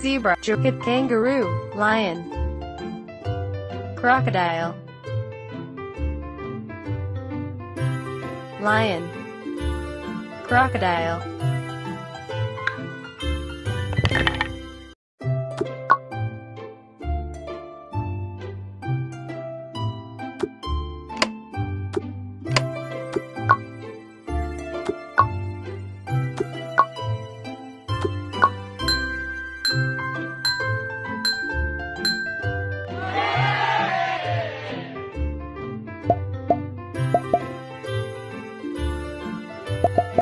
zebra, giraffe, kangaroo, lion, crocodile, lion, crocodile. you